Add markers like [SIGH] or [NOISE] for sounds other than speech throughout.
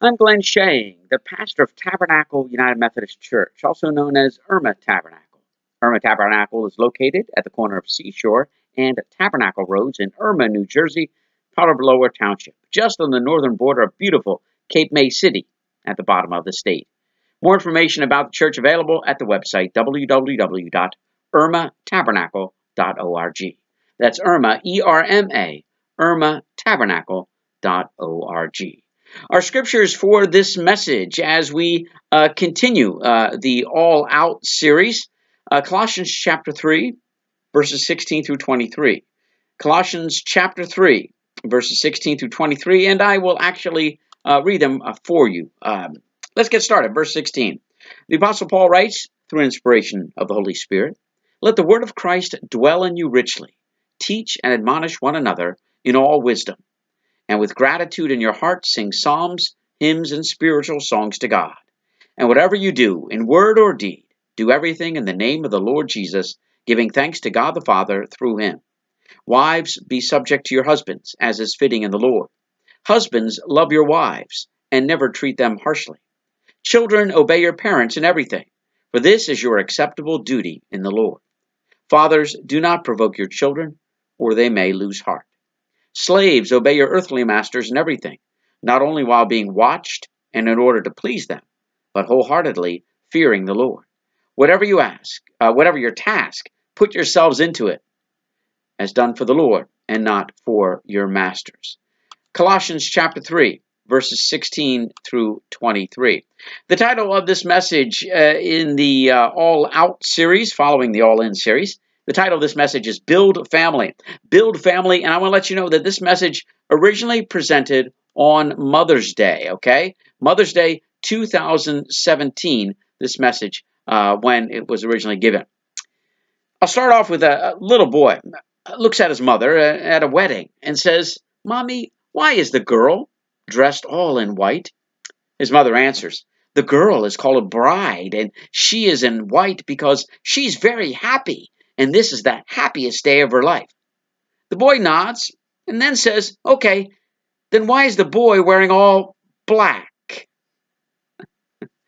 I'm Glenn Scheyhing, the pastor of Tabernacle United Methodist Church, also known as Erma Tabernacle. Erma Tabernacle is located at the corner of Seashore and Tabernacle Roads in Erma, New Jersey, part of Lower Township, just on the northern border of beautiful Cape May City at the bottom of the state. More information about the church available at the website www.ermatabernacle.org. That's Erma, E R M A, ermatabernacle.org. Our scriptures for this message as we uh, continue uh, the All Out series, uh, Colossians chapter 3, verses 16 through 23. Colossians chapter 3, verses 16 through 23, and I will actually uh, read them uh, for you. Um, let's get started. Verse 16. The Apostle Paul writes, through inspiration of the Holy Spirit, Let the word of Christ dwell in you richly teach and admonish one another in all wisdom. And with gratitude in your heart, sing psalms, hymns, and spiritual songs to God. And whatever you do, in word or deed, do everything in the name of the Lord Jesus, giving thanks to God the Father through him. Wives, be subject to your husbands, as is fitting in the Lord. Husbands, love your wives, and never treat them harshly. Children, obey your parents in everything, for this is your acceptable duty in the Lord. Fathers, do not provoke your children, or they may lose heart. Slaves, obey your earthly masters in everything, not only while being watched and in order to please them, but wholeheartedly fearing the Lord. Whatever you ask, uh, whatever your task, put yourselves into it as done for the Lord and not for your masters. Colossians chapter 3, verses 16 through 23. The title of this message uh, in the uh, All Out series, following the All In series, the title of this message is Build Family. Build Family, and I want to let you know that this message originally presented on Mother's Day, okay? Mother's Day 2017, this message, uh, when it was originally given. I'll start off with a, a little boy looks at his mother uh, at a wedding and says, Mommy, why is the girl dressed all in white? His mother answers, The girl is called a bride, and she is in white because she's very happy and this is the happiest day of her life. The boy nods and then says, Okay, then why is the boy wearing all black?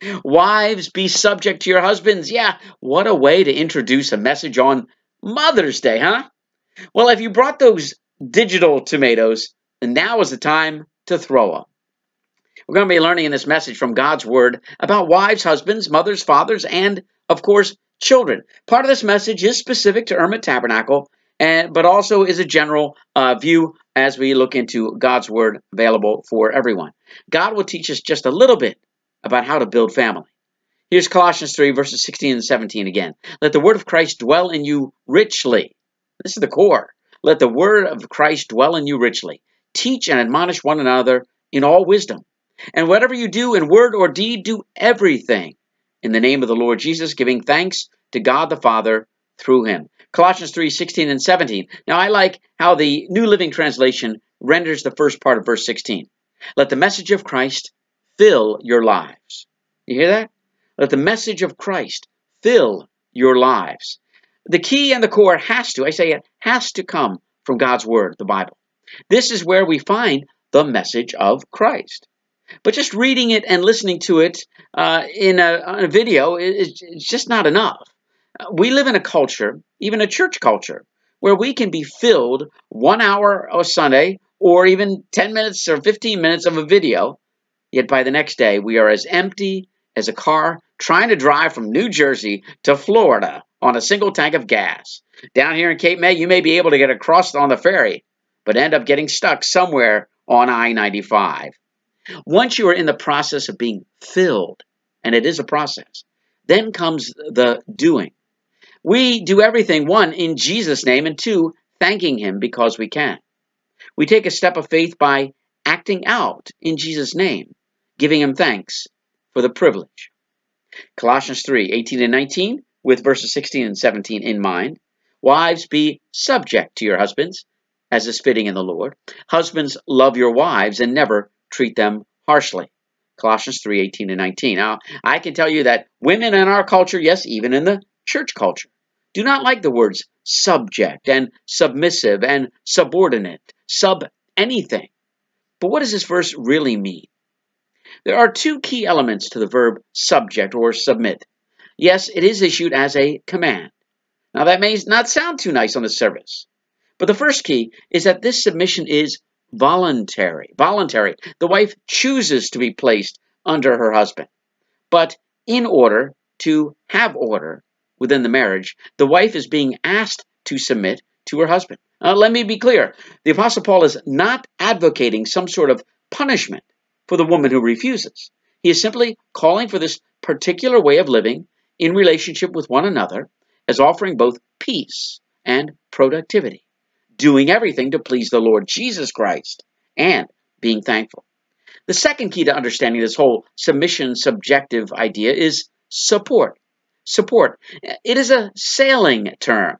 [LAUGHS] Wives, be subject to your husbands. Yeah, what a way to introduce a message on Mother's Day, huh? Well, if you brought those digital tomatoes, then now is the time to throw them. We're going to be learning in this message from God's Word about wives, husbands, mothers, fathers, and, of course, children. Part of this message is specific to Erma Tabernacle, and but also is a general uh, view as we look into God's Word available for everyone. God will teach us just a little bit about how to build family. Here's Colossians 3, verses 16 and 17 again. Let the word of Christ dwell in you richly. This is the core. Let the word of Christ dwell in you richly. Teach and admonish one another in all wisdom. And whatever you do in word or deed, do everything in the name of the Lord Jesus, giving thanks to God the Father through him. Colossians 3 16 and 17. Now, I like how the New Living Translation renders the first part of verse 16. Let the message of Christ fill your lives. You hear that? Let the message of Christ fill your lives. The key and the core has to, I say it, has to come from God's Word, the Bible. This is where we find the message of Christ. But just reading it and listening to it uh, in, a, a, video is just not enough. We live in a culture, even a church culture, where we can be filled one hour a Sunday or even 10 minutes or 15 minutes of a video, yet by the next day we are as empty as a car trying to drive from New Jersey to Florida on a single tank of gas. Down here in Cape May, you may be able to get across on the ferry, but end up getting stuck somewhere on I 95. Once you are in the process of being filled, and it is a process, then comes the doing. We do everything, one, in Jesus' name, and two, thanking Him because we can. We take a step of faith by acting out in Jesus' name, giving Him thanks for the privilege. Colossians 3 18 and 19, with verses 16 and 17 in mind. Wives, be subject to your husbands, as is fitting in the Lord. Husbands, love your wives and never treat them harshly. Colossians 3 18 and 19. Now, I can tell you that women in our culture, yes, even in the church culture, do not like the words subject and submissive and subordinate, sub anything. But what does this verse really mean? There are two key elements to the verb subject or submit. Yes, it is issued as a command. Now, that may not sound too nice on the surface, but the first key is that this submission is voluntary. Voluntary. The wife chooses to be placed under her husband. But in order to have order within the marriage, the wife is being asked to submit to her husband. Uh, let me be clear. The Apostle Paul is not advocating some sort of punishment for the woman who refuses. He is simply calling for this particular way of living in relationship with one another as offering both peace and productivity, doing everything to please the Lord Jesus Christ and being thankful. The second key to understanding this whole submission subjective idea is support. Support. It is a sailing term.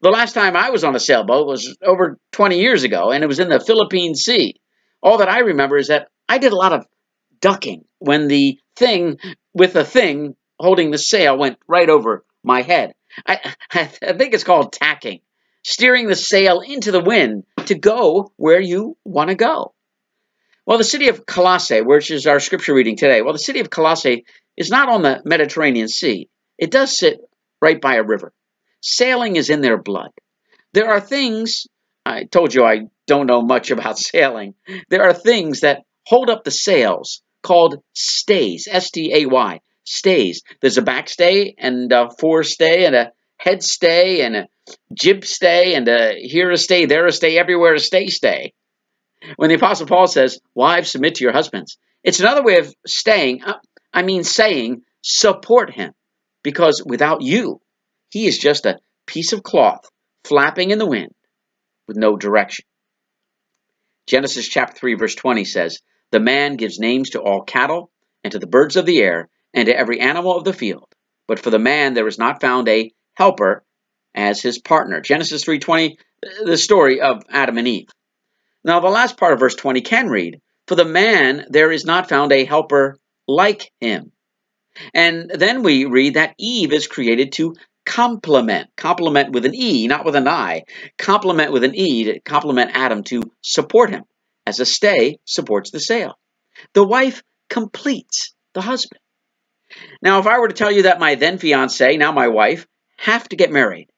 The last time I was on a sailboat was over 20 years ago, and it was in the Philippine Sea. All that I remember is that I did a lot of ducking when the thing with the thing holding the sail went right over my head. I, [LAUGHS] I think it's called tacking, steering the sail into the wind to go where you want to go. Well, the city of Colossae, which is our scripture reading today, well, the city of Colossae is not on the Mediterranean Sea. It does sit right by a river. Sailing is in their blood. There are things, I told you I don't know much [LAUGHS] about sailing. There are things that hold up the sails called stays, S T A Y, stays. There's a backstay and a forestay and a headstay and a jib stay and a here a stay, there a stay, everywhere a stay stay. When the Apostle Paul says, Wives, submit to your husbands, it's another way of staying, uh, I mean saying, support him, because without you, he is just a piece of cloth flapping in the wind with no direction. Genesis chapter 3 verse 20 says, The man gives names to all cattle and to the birds of the air and to every animal of the field. But for the man there is not found a helper as his partner. Genesis 3:20, the story of Adam and Eve. Now the last part of verse 20 can read, For the man there is not found a helper like him. And then we read that Eve is created to complement, complement with an E, not with an I, complement with an E to complement Adam to support him, as a stay supports the sail. The wife completes the husband. Now, if I were to tell you that my then fiance, now my wife, have to get married,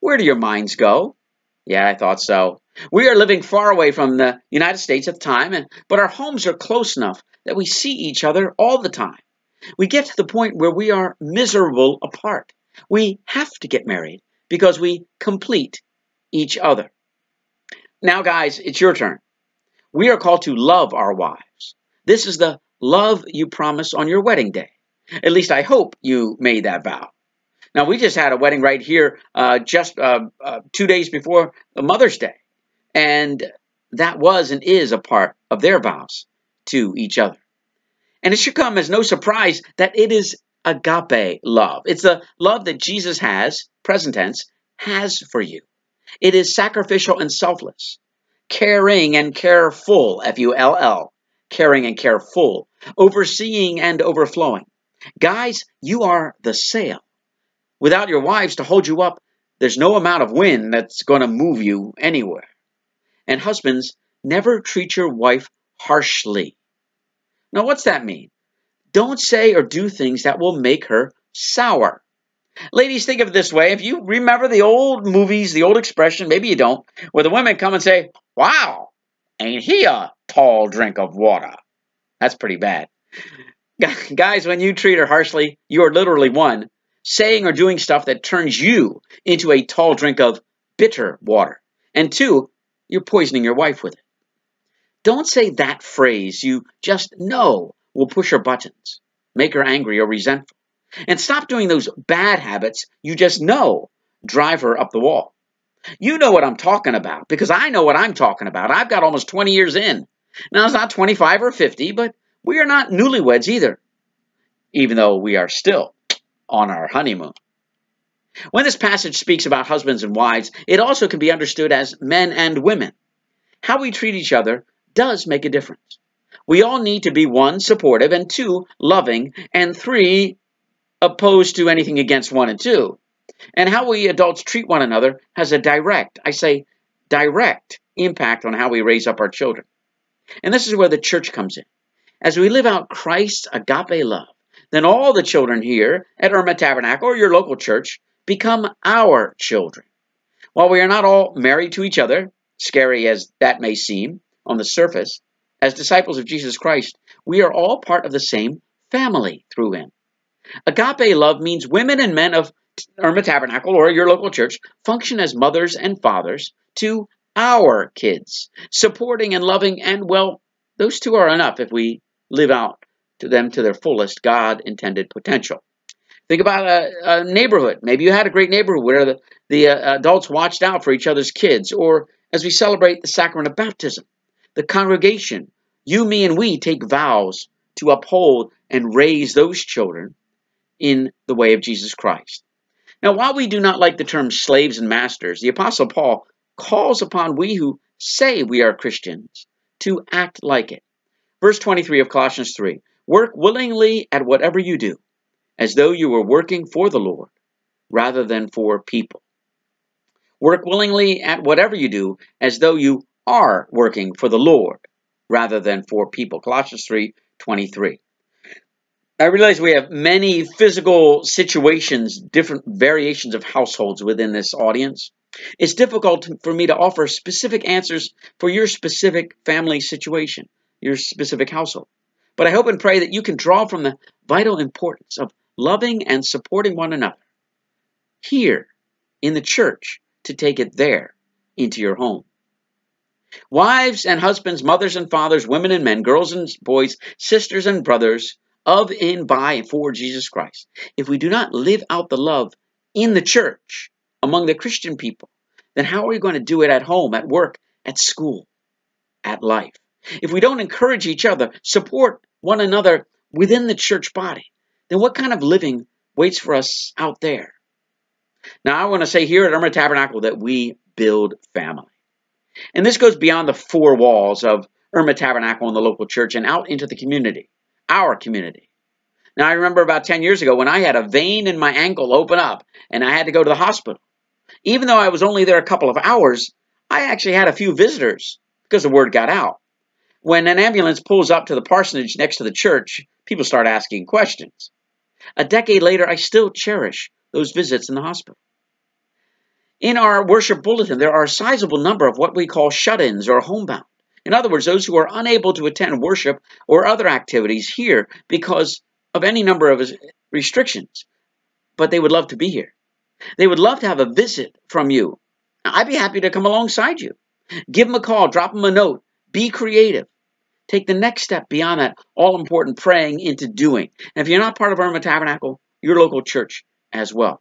where do your minds go? Yeah, I thought so. We are living far away from the United States at the time, and, but our homes are close enough that we see each other all the time. We get to the point where we are miserable apart. We have to get married because we complete each other. Now, guys, it's your turn. We are called to love our wives. This is the love you promise on your wedding day. At least I hope you made that vow. Now, we just had a wedding right here uh, just uh, uh, two days before Mother's Day. And that was and is a part of their vows to each other. And it should come as no surprise that it is agape love. It's the love that Jesus has, present tense, has for you. It is sacrificial and selfless, caring and careful, F U L L, caring and careful, overseeing and overflowing. Guys, you are the sail. Without your wives to hold you up, there's no amount of wind that's going to move you anywhere. And husbands, never treat your wife harshly. Now, what's that mean? Don't say or do things that will make her sour. Ladies, think of it this way. If you remember the old movies, the old expression, maybe you don't, where the women come and say, Wow, ain't he a tall drink of water? That's pretty bad. [LAUGHS] Guys, when you treat her harshly, you are literally one, saying or doing stuff that turns you into a tall drink of bitter water. And two, you're poisoning your wife with it. Don't say that phrase you just know will push her buttons, make her angry or resentful. And stop doing those bad habits you just know drive her up the wall. You know what I'm talking about because I know what I'm talking about. I've got almost 20 years in. Now, it's not 25 or 50, but we are not newlyweds either, even though we are still on our honeymoon. When this passage speaks about husbands and wives, it also can be understood as men and women. How we treat each other does make a difference. We all need to be one, supportive, and two, loving, and three, opposed to anything against one and two. And how we adults treat one another has a direct, I say direct, impact on how we raise up our children. And this is where the church comes in. as we live out Christ's agape love, then all the children here at Erma Tabernacle or your local church become our children. While we are not all married to each other, scary as that may seem on the surface, as disciples of Jesus Christ, we are all part of the same family through Him. Agape love means women and men of Erma Tabernacle or your local church function as mothers and fathers to our kids, supporting and loving, and well, those two are enough if we live out to them to their fullest God intended potential. Think about a, a, neighborhood. Maybe you had a great neighborhood where the, the uh, adults watched out for each other's kids, or as we celebrate the sacrament of baptism, the congregation, you, me, and we take vows to uphold and raise those children in the way of Jesus Christ. Now, while we do not like the term slaves and masters, the Apostle Paul calls upon we who say we are Christians to act like it. Verse 23 of Colossians 3 Work willingly at whatever you do, as though you were working for the Lord rather than for people. Work willingly at whatever you do, as though you are working for the Lord rather than for people. Colossians 3 23. I realize we have many physical situations, different variations of households within this audience. It's difficult for me to offer specific answers for your specific family situation, your specific household. But I hope and pray that you can draw from the vital importance of loving and supporting one another here in the church to take it there into your home. Wives and husbands, mothers and fathers, women and men, girls and boys, sisters and brothers, of, in, by, and for Jesus Christ. If we do not live out the love in the church among the Christian people, then how are we going to do it at home, at work, at school, at life? If we don't encourage each other, support one another within the church body, then what kind of living waits for us out there? Now, I want to say here at Erma Tabernacle that we build family. And this goes beyond the four walls of Erma Tabernacle and the local church and out into the community our community. Now, I remember about 10 years ago when I had a vein in my ankle open up and I had to go to the hospital. Even though I was only there a couple of hours, I actually had a few visitors because the word got out. When an ambulance pulls up to the parsonage next to the church, people start asking questions. A decade later, I still cherish those visits in the hospital. In our worship bulletin, there are a sizable number of what we call shut ins or homebound. In other words, those who are unable to attend worship or other activities here because of any number of restrictions, but they would love to be here. They would love to have a visit from you. I'd be happy to come alongside you. Give them a call, drop them a note, be creative. Take the next step beyond that all important praying into doing. And if you're not part of Erma Tabernacle, your local church as well.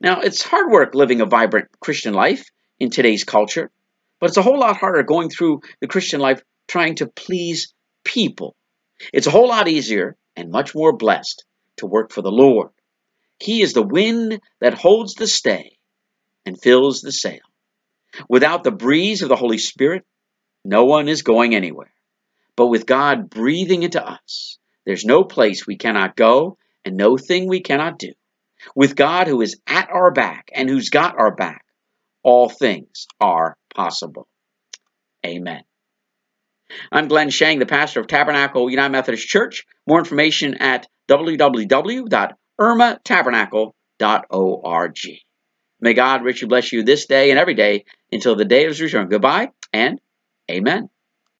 Now, it's hard work living a vibrant Christian life in today's culture. But it's a whole lot harder going through the Christian life trying to please people. It's a whole lot easier and much more blessed to work for the Lord. He is the wind that holds the stay and fills the sail. Without the breeze of the Holy Spirit, no one is going anywhere. But with God breathing into us, there's no place we cannot go and no thing we cannot do. With God who is at our back and who's got our back, all things are possible. Amen. I'm Glenn Scheyhing, the pastor of Tabernacle United Methodist Church. More information at www.ermatabernacle.org. May God richly bless you this day and every day until the day of his return. Goodbye and amen.